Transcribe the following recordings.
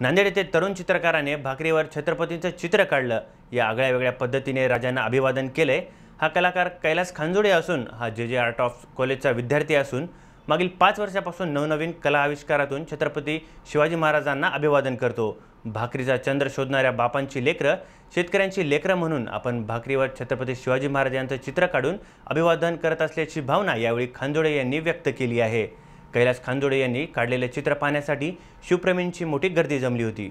नांदेड येथे तरुण चित्रकाराने भाकरीवर छत्रपतींचं चित्र काढलं. या आगळ्या वेगळ्या पद्धतीने राजांना अभिवादन केले हा कलाकार कैलास खांजोडे असून हा जे जे आर्ट ऑफ कॉलेजचा विद्यार्थी असून मागील पाच वर्षापासून नवनवीन कला आविष्कारातून छत्रपती शिवाजी महाराजांना अभिवादन करतो. भाकरीचा चंद्र शोधणाऱ्या बापांची लेकरं शेतकऱ्यांची लेकरं म्हणून आपण भाकरीवर छत्रपती शिवाजी महाराज यांचं चित्र काढून अभिवादन करत असल्याची भावना यावेळी खांजोडे यांनी व्यक्त केली आहे. कैलास खांदोडे यांनी काढलेले चित्र पाहण्यासाठी शिवप्रेमींची मोठी गर्दी जमली होती.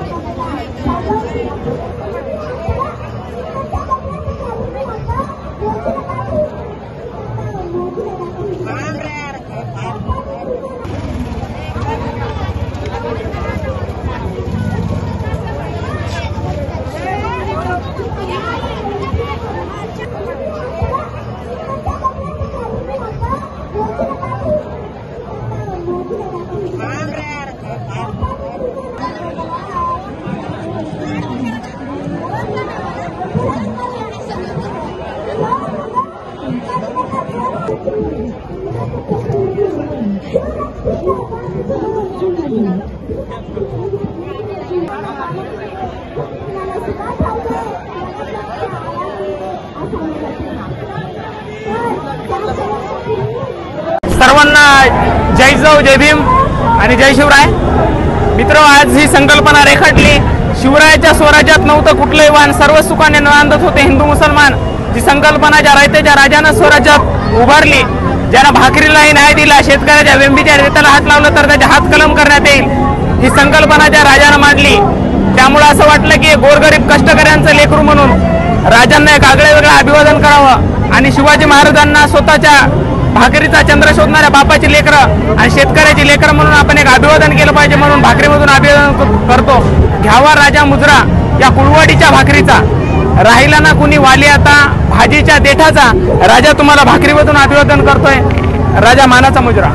सर्वांना जय जाऊ जय भीम आणि जय शिवराय. मित्र आज ही संकल्पना रेखाटली. शिवरायाच्या स्वराज्यात नव्हतं कुठलंही वाण सर्व सुखाने नांदत होते हिंदू मुसलमान. जी संकल्पना ज्या रायतेच्या राजानं स्वराज्यात उभारली ज्याला भाकरीलाही न्याय दिला शेतकऱ्याच्या वेंबीच्या रेताला हात लावलं तर त्याचे हात कलम करण्यात येईल. ही संकल्पना ज्या राजानं मांडली. त्यामुळे असं वाटलं की गोरगरीब कष्टकऱ्यांचं लेकरू म्हणून राजांना एक आगळे वेगळं अभिवादन करावं. आणि शिवाजी महाराजांना स्वतःच्या भाकरीचा चंद्र शोधणाऱ्या बापाची लेकरं आणि शेतकऱ्याची लेकरं म्हणून आपण एक अभिवादन केलं पाहिजे म्हणून भाकरीमधून अभिवादन करतो. घ्यावा राजा मुजरा या कुळवाडीच्या भाकरीचा. राहिला ना कुणी वाली आता? भाजीच्या देठाचा. राजा तुम्हाला भाकरीमधून अभिवादन करतोय. राजा मानाचा मुजरा.